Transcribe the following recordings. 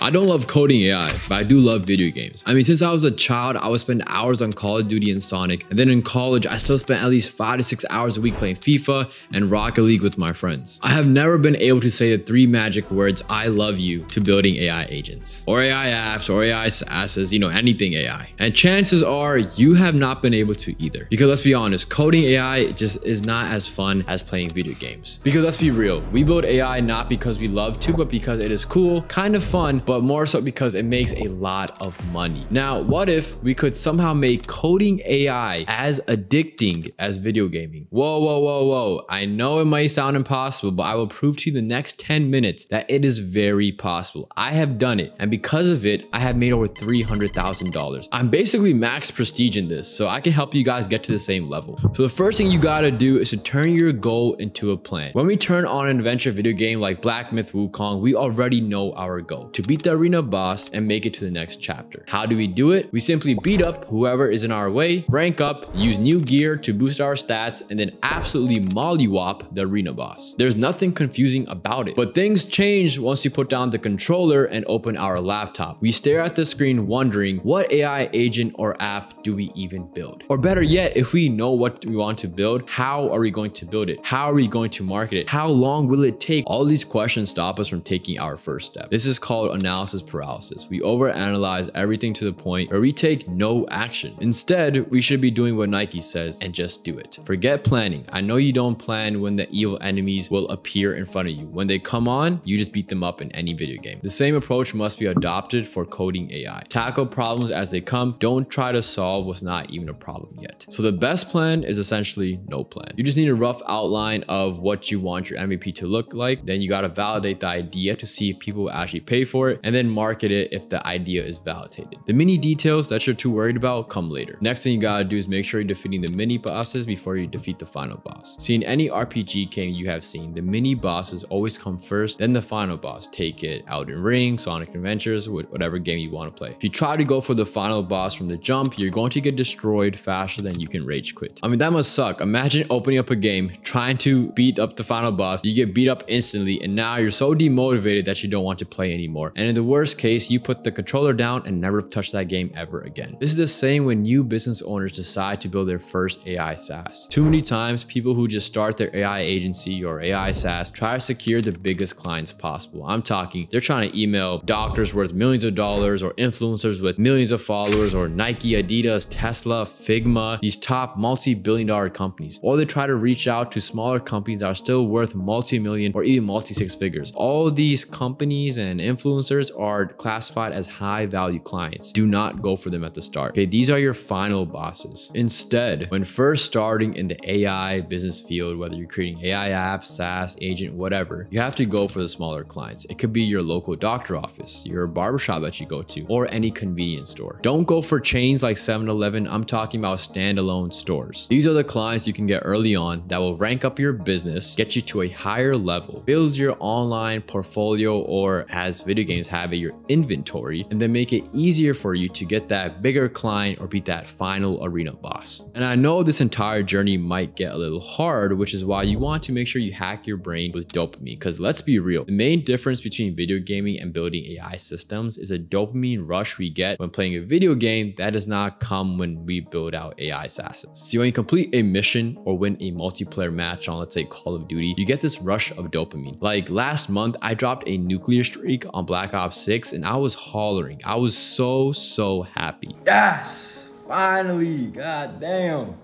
I don't love coding AI, but I do love video games. I mean, since I was a child, I would spend hours on Call of Duty and Sonic. And then in college, I still spent at least five to six hours a week playing FIFA and Rocket League with my friends. I have never been able to say the three magic words, I love you, to building AI agents or AI apps or AI SaaSes, you know, anything AI. And chances are you have not been able to either. Because let's be honest, coding AI just is not as fun as playing video games. Because let's be real, we build AI not because we love to, but because it is cool, kind of fun, but more so because it makes a lot of money. Now, what if we could somehow make coding AI as addicting as video gaming? Whoa, whoa, whoa, whoa. I know it might sound impossible, but I will prove to you the next 10 minutes that it is very possible. I have done it, and because of it, I have made over $300,000. I'm basically max prestige in this, so I can help you guys get to the same level. So the first thing you gotta do is to turn your goal into a plan. When we turn on an adventure video game like Black Myth Wukong, we already know our goal, to beat the arena boss and make it to the next chapter. How do we do it? We simply beat up whoever is in our way, rank up, use new gear to boost our stats, and then absolutely mollywop the arena boss. There's nothing confusing about it. But things change once we put down the controller and open our laptop. We stare at the screen wondering what AI agent or app do we even build? Or better yet, if we know what we want to build, how are we going to build it? How are we going to market it? How long will it take? All these questions stop us from taking our first step. This is called analysis paralysis. We overanalyze everything to the point where we take no action. Instead, we should be doing what Nike says and just do it. Forget planning. I know you don't plan when the evil enemies will appear in front of you. When they come on, you just beat them up in any video game. The same approach must be adopted for coding AI. Tackle problems as they come. Don't try to solve what's not even a problem yet. So the best plan is essentially no plan. You just need a rough outline of what you want your MVP to look like. Then you got to validate the idea to see if people actually pay for it and then market it if the idea is validated. The mini details that you're too worried about come later. Next thing you gotta do is make sure you're defeating the mini bosses before you defeat the final boss. See, in any RPG game you have seen, the mini bosses always come first, then the final boss. Take it Elden Ring, Sonic Adventures, whatever game you want to play. If you try to go for the final boss from the jump, you're going to get destroyed faster than you can rage quit. I mean, that must suck. Imagine opening up a game, trying to beat up the final boss, you get beat up instantly, and now you're so demotivated that you don't want to play anymore. And in the worst case, you put the controller down and never touch that game ever again. This is the same when new business owners decide to build their first AI SaaS. Too many times, people who just start their AI agency or AI SaaS try to secure the biggest clients possible. I'm talking, they're trying to email doctors worth millions of dollars or influencers with millions of followers or Nike, Adidas, Tesla, Figma, these top multi-billion dollar companies. Or they try to reach out to smaller companies that are still worth multi-million or even multi-six figures. All these companies and influencers are classified as high value clients. Do not go for them at the start. Okay, these are your final bosses. Instead, when first starting in the AI business field, whether you're creating AI apps, SaaS, agent, whatever, you have to go for the smaller clients. It could be your local doctor office, your barbershop that you go to, or any convenience store. Don't go for chains like 7-Eleven. I'm talking about standalone stores. These are the clients you can get early on that will rank up your business, get you to a higher level, build your online portfolio or as video games have it, your inventory, and then make it easier for you to get that bigger client or beat that final arena boss. And I know this entire journey might get a little hard, which is why you want to make sure you hack your brain with dopamine. Because let's be real, the main difference between video gaming and building AI systems is a dopamine rush we get when playing a video game that does not come when we build out AI SaaSes. So when you complete a mission or win a multiplayer match on, let's say, Call of Duty, you get this rush of dopamine. Like last month, I dropped a nuclear streak on Black Ops 6 and I was hollering. I was so, so happy. Yes, finally, god damn.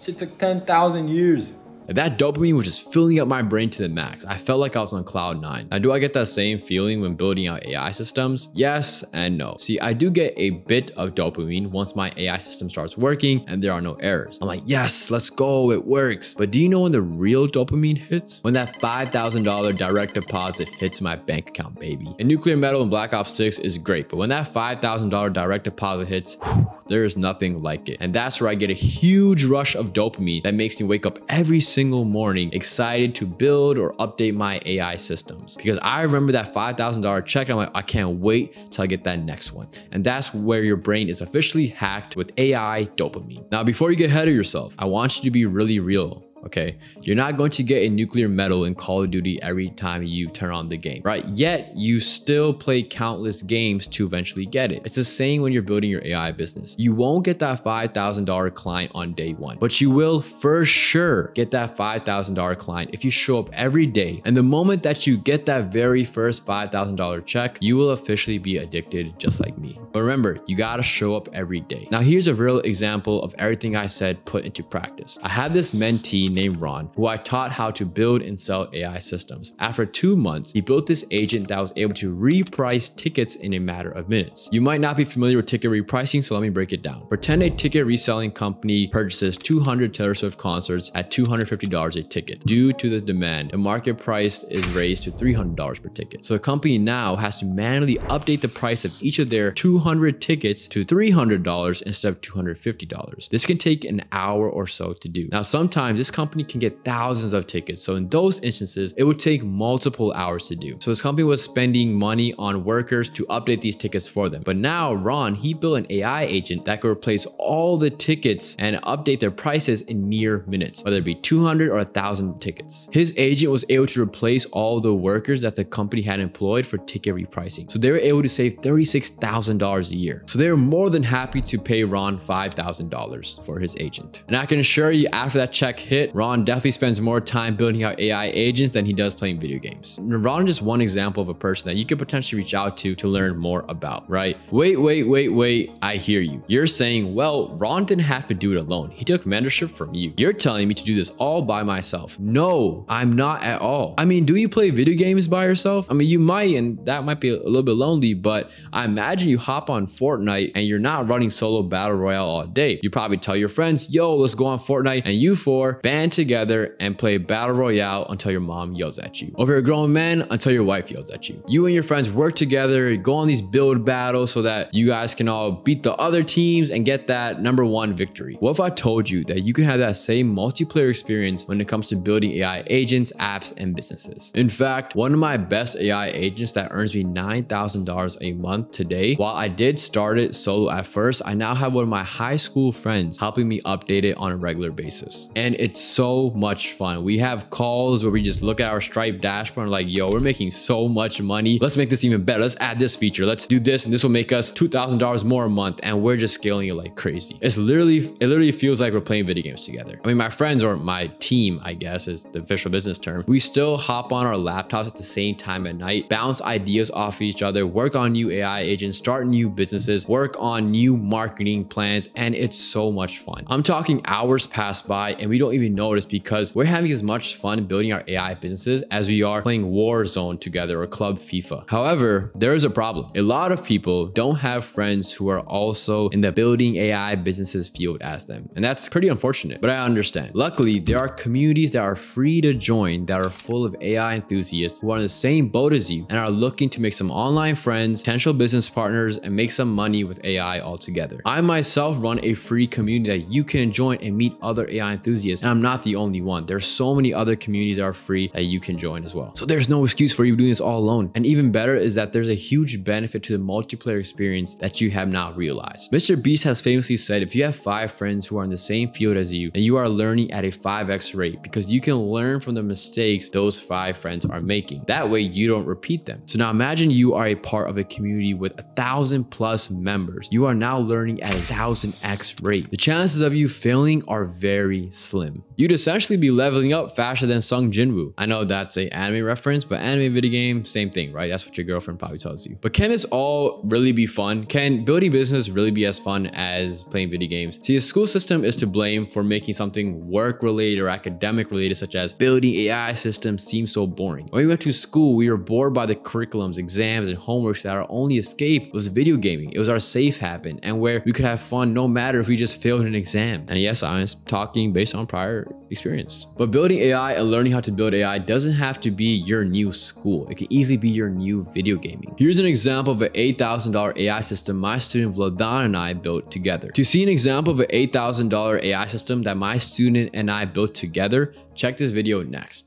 Shit took 10,000 years. That dopamine was just filling up my brain to the max. I felt like I was on cloud nine. Now, do I get that same feeling when building out AI systems? Yes and no. See, I do get a bit of dopamine once my AI system starts working and there are no errors. I'm like, yes, let's go, it works. But do you know when the real dopamine hits? When that $5,000 direct deposit hits my bank account, baby. And nuclear medal in Black Ops 6 is great, but when that $5,000 direct deposit hits, whew, there is nothing like it. And that's where I get a huge rush of dopamine that makes me wake up every single morning excited to build or update my AI systems. Because I remember that $5,000 check and I'm like, I can't wait till I get that next one. And that's where your brain is officially hacked with AI dopamine. Now, before you get ahead of yourself, I want you to be really real okay? You're not going to get a nuclear medal in Call of Duty every time you turn on the game, right? Yet you still play countless games to eventually get it. It's the same when you're building your AI business. You won't get that $5,000 client on day one, but you will for sure get that $5,000 client if you show up every day. And the moment that you get that very first $5,000 check, you will officially be addicted just like me. But remember, you gotta show up every day. Now here's a real example of everything I said put into practice. I have this mentee named Ron, who I taught how to build and sell AI systems. After two months, he built this agent that was able to reprice tickets in a matter of minutes. You might not be familiar with ticket repricing, so let me break it down. Pretend a ticket reselling company purchases 200 Taylor Swift concerts at $250 a ticket. Due to the demand, the market price is raised to $300 per ticket. So the company now has to manually update the price of each of their 200 tickets to $300 instead of $250. This can take an hour or so to do. Now, sometimes this company can get thousands of tickets. So in those instances, it would take multiple hours to do. So this company was spending money on workers to update these tickets for them. But now Ron, he built an AI agent that could replace all the tickets and update their prices in mere minutes, whether it be 200 or 1000 tickets. His agent was able to replace all the workers that the company had employed for ticket repricing. So they were able to save $36,000 a year. So they were more than happy to pay Ron $5,000 for his agent. And I can assure you after that check hit, Ron definitely spends more time building out AI agents than he does playing video games. Ron is just one example of a person that you could potentially reach out to to learn more about, right? Wait, wait, wait, wait. I hear you. You're saying, well, Ron didn't have to do it alone. He took mentorship from you. You're telling me to do this all by myself. No, I'm not at all. I mean, do you play video games by yourself? I mean, you might, and that might be a little bit lonely, but I imagine you hop on Fortnite and you're not running solo battle royale all day. You probably tell your friends, yo, let's go on Fortnite, and you four together and play battle royale until your mom yells at you. Or if you're a grown man, until your wife yells at you. You and your friends work together, go on these build battles so that you guys can all beat the other teams and get that number one victory. What if I told you that you can have that same multiplayer experience when it comes to building AI agents, apps, and businesses? In fact, one of my best AI agents that earns me $9,000 a month today, while I did start it solo at first, I now have one of my high school friends helping me update it on a regular basis. And it's so much fun. We have calls where we just look at our Stripe dashboard and like, yo, we're making so much money. Let's make this even better. Let's add this feature. Let's do this and this will make us $2,000 more a month. And we're just scaling it like crazy. It's literally, it literally feels like we're playing video games together. I mean, my friends or my team, I guess is the official business term, we still hop on our laptops at the same time at night, bounce ideas off each other, work on new AI agents, start new businesses, work on new marketing plans, and it's so much fun. I'm talking hours pass by and we don't even notice because we're having as much fun building our AI businesses as we are playing Warzone together or Club FIFA. However, there is a problem. A lot of people don't have friends who are also in the building AI businesses field as them. And that's pretty unfortunate, but I understand. Luckily, there are communities that are free to join that are full of AI enthusiasts who are in the same boat as you and are looking to make some online friends, potential business partners, and make some money with AI altogether. I myself run a free community that you can join and meet other AI enthusiasts, and I'm not the only one. There's so many other communities that are free that you can join as well. So there's no excuse for you doing this all alone. And even better is that there's a huge benefit to the multiplayer experience that you have not realized. Mr. Beast has famously said, if you have five friends who are in the same field as you, then you are learning at a 5x rate because you can learn from the mistakes those five friends are making. That way you don't repeat them. So now imagine you are a part of a community with a thousand plus members. You are now learning at a thousand X rate. The chances of you failing are very slim. You'd essentially be leveling up faster than Sung Jinwoo. I know that's a anime reference, but anime video game, same thing, right? That's what your girlfriend probably tells you. But can this all really be fun? Can building business really be as fun as playing video games? See, the school system is to blame for making something work related or academic related, such as building AI systems seem so boring. When we went to school, we were bored by the curriculums, exams, and homeworks that our only escape was video gaming. It was our safe haven and where we could have fun no matter if we just failed an exam. And yes, I'm talking based on prior experience. But building AI and learning how to build AI doesn't have to be your new school. It can easily be your new video gaming. Here's an example of an $8,000 AI system my student Vladan and I built together. To see an example of an $8,000 AI system that my student and I built together, check this video next.